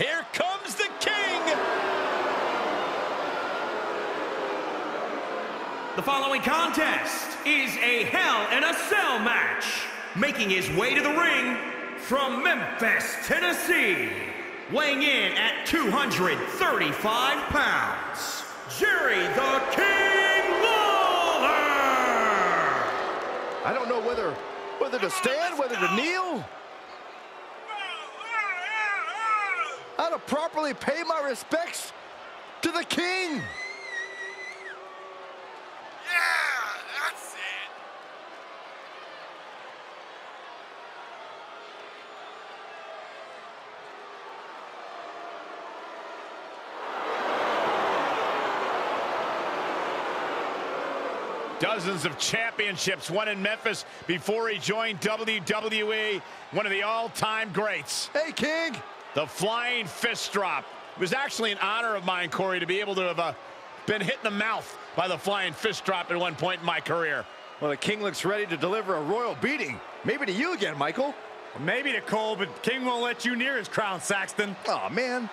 Here comes the king. The following contest is a Hell in a Cell match. Making his way to the ring from Memphis, Tennessee. Weighing in at 235 pounds, Jerry the King Lawler! I don't know whether whether to stand, whether to kneel. How to properly pay my respects to the king. Dozens of championships won in Memphis before he joined WWE. One of the all-time greats. Hey, King. The flying fist drop. It was actually an honor of mine, Corey, to be able to have uh, been hit in the mouth by the flying fist drop at one point in my career. Well, the king looks ready to deliver a royal beating. Maybe to you again, Michael. Maybe to Cole, but King won't let you near his crown, Saxton. Oh man,